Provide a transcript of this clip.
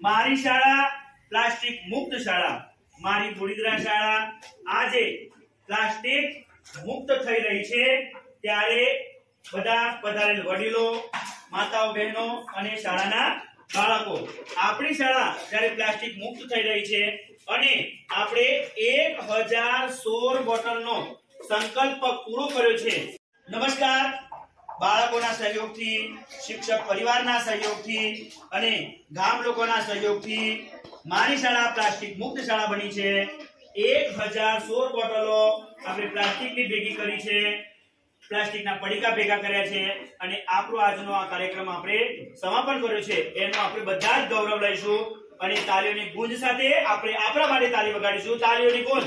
મારી શાળા પ્લાસ્ટિક મુક્ત શાળા. મારી ધોળીદરા શાળા આજે પ્લાસ્ટિક મુક્ત થઈ રહી છે. ત્યારે બધા પધારેલ વડીલો, માતાઓ, બહેનો અને શાળાના બાળકો, આપણી શાળા જ્યારે પ્લાસ્ટિક મુક્ત થઈ રહી છે અને આપણે એક હજાર સોળ બોટલનો સંકલ્પ પૂરો કર્યો છે બાળકોના સહયોગથી, શિક્ષક પરિવારના સહયોગથી અને ગામ લોકોના સહયોગથી મારી શાળા પ્લાસ્ટિક મુક્ત શાળા બની છે. એક હજાર સોળ બોટલો આપણે પ્લાસ્ટિકની ભેગી કરી છે. પ્લાસ્ટિકના પડીકા ભેગા કર્યા છે અને આપણો આજનો આ કાર્યક્રમ આપણે સમાપન કર્યો છે. એનો આપણે બધા જ ગૌરવ લઈશું અને તાલીઓની ગુંજ સાથે આપણે આપણા માટે તાલી વગાડીશું. તાલીઓની ગુંજ.